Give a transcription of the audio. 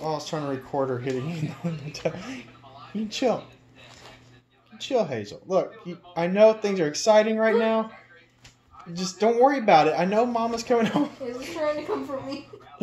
Oh, I was trying to record her hitting. you chill. You chill, Hazel. Look, you, I know things are exciting right now. Just don't worry about it. I know Mama's coming home. He's trying to comfort me.